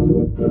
you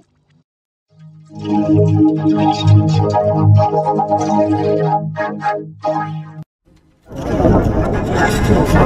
Thank you.